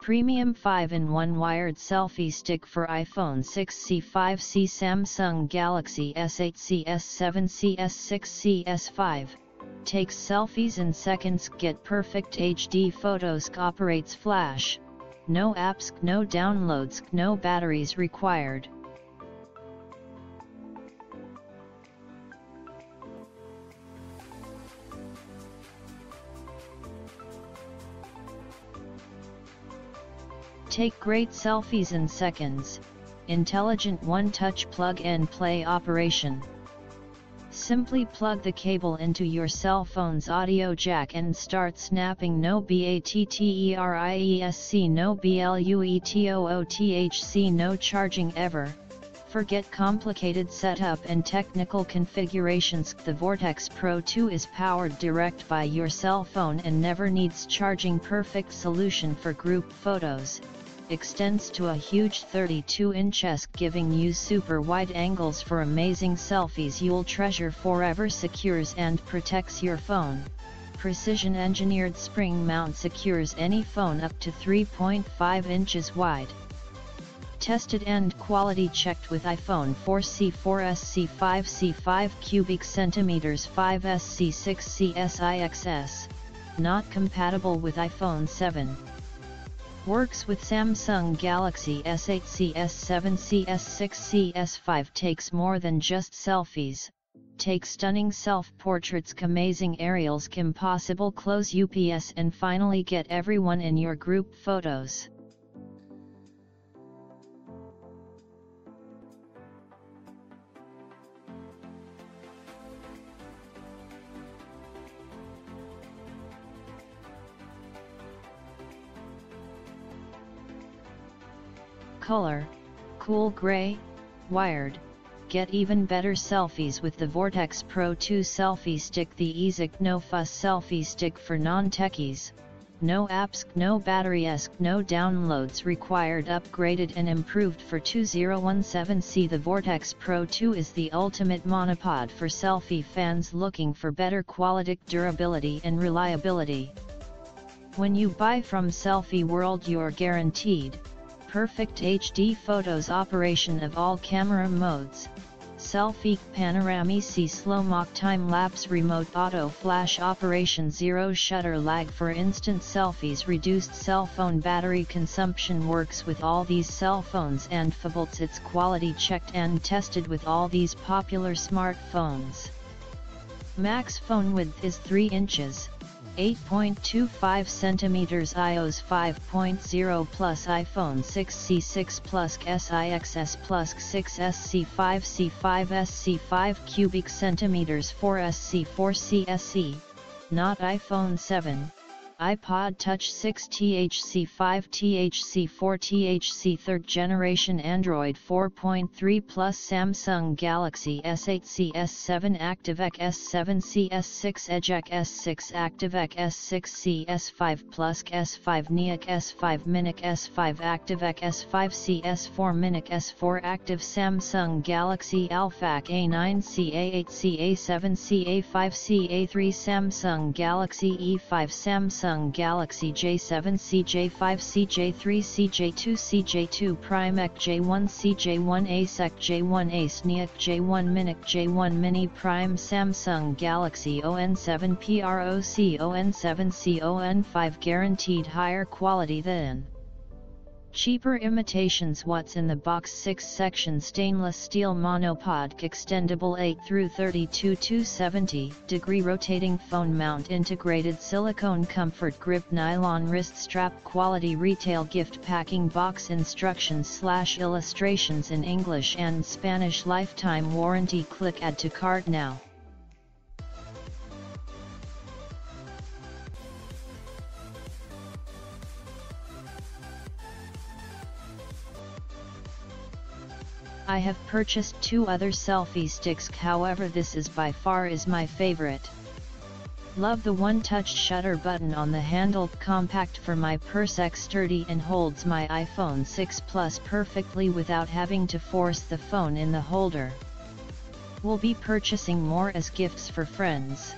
Premium 5-in-1 wired selfie stick for iPhone 6c 5c Samsung Galaxy S8c S7c S6c S5. Takes selfies in seconds get perfect HD photos operates flash. No apps, no downloads, no batteries required. Take great selfies in seconds, intelligent one-touch plug-and-play operation. Simply plug the cable into your cell phone's audio jack and start snapping. No BATTERIESC no BLUETOOTHC no charging ever, forget complicated setup and technical configurations. The Vortex Pro 2 is powered direct by your cell phone and never needs charging. Perfect solution for group photos, extends to a huge 32 inches giving you super wide angles for amazing selfies you'll treasure forever secures and protects your phone. Precision engineered spring mount secures any phone up to 3.5 inches wide. Tested and quality checked with iPhone 4C 4S C5 C5 cubic centimeters 5S C6 CSIXS. Not compatible with iPhone 7. Works with Samsung Galaxy S8 CS7 CS6 CS5 takes more than just selfies, take stunning self-portraits amazing aerials Kim possible close UPS and finally get everyone in your group photos. Color, cool gray, wired, get even better selfies with the Vortex Pro 2 selfie stick the Easic No Fuss selfie stick for non-techies, no apps, no battery batteries, no downloads required upgraded and improved for 2017C The Vortex Pro 2 is the ultimate monopod for selfie fans looking for better quality, durability and reliability. When you buy from Selfie World you're guaranteed, perfect HD photos operation of all camera modes, selfie, panoramic slow mock time-lapse remote auto flash operation zero shutter lag for instant selfies reduced cell phone battery consumption works with all these cell phones and phablets its quality checked and tested with all these popular smartphones. Max phone width is 3 inches, 8.25 cm iOS 5.0 Plus iPhone 6c6 Plus SIXS Plus 6SC 5C5 SC5 cubic centimeters 4SC 4CSC, not iPhone 7, iPod Touch 6 THC 5 THC 4 THC 3rd generation Android 4.3 plus Samsung Galaxy S8 CS7 ActiveX S7 CS6 EdgeX S6 ActiveX S6 CS5 plus S5 NEAC S5 Minic S5 ActiveX S5 CS4 Minic S4 Active Samsung Galaxy Alphac A9 CA8 CA7 CA5 CA3 Samsung Galaxy E5 Samsung Samsung Galaxy J7 CJ5 CJ3 CJ2 CJ2 Prime J1 CJ1 ASEC J1 Ace NEAC J1 Minic J1 Mini Prime Samsung Galaxy ON7 PROC ON7 CON5 guaranteed higher quality than Cheaper imitations What's in the box 6 section stainless steel monopod extendable 8 through 32 270 degree rotating phone mount integrated silicone comfort grip nylon wrist strap quality retail gift packing box instructions slash illustrations in English and Spanish lifetime warranty click add to cart now. I have purchased two other selfie sticks however this is by far is my favorite. Love the one-touch shutter button on the handle compact for my purse X sturdy and holds my iPhone 6 Plus perfectly without having to force the phone in the holder. We'll be purchasing more as gifts for friends.